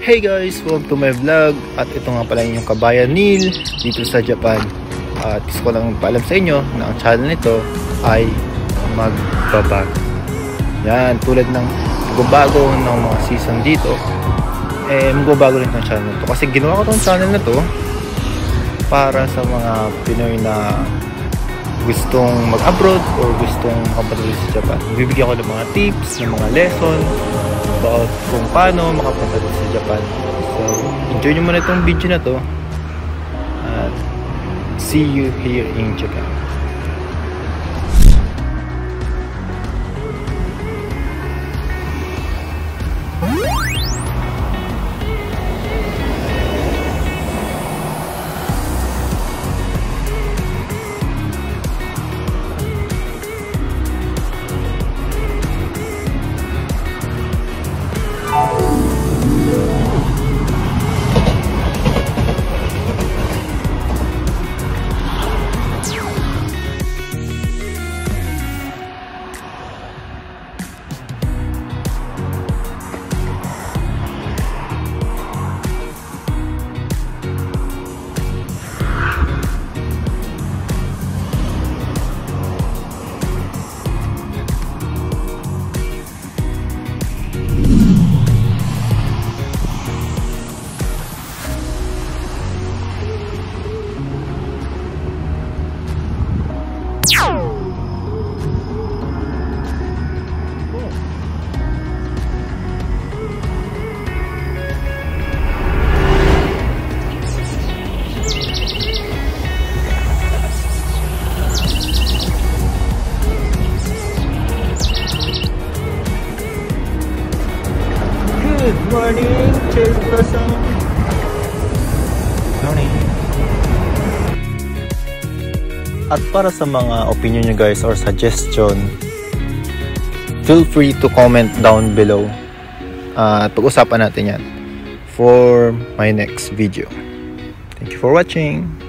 Hey guys! Welcome to my vlog at ito nga pala yung kabayan Neil dito sa Japan at gusto ko lang paalam sa inyo na ang channel nito ay magbabago yan tulad ng magbabago ng mga season dito eh magbabago rin ng channel nito kasi ginawa ko tong channel na to para sa mga Pinoy na gustong mag-abroad or gustong makapunta sa Japan. Bibigyan ko ng mga tips, ng mga lesson about kung paano makapunta sa Japan. So, enjoy nyo muna itong video na to. At see you here in Japan. Good morning, cherry At para sa mga opinion nyo guys or suggestion, feel free to comment down below. Uh, at pag-usapan natin yan for my next video. Thank you for watching.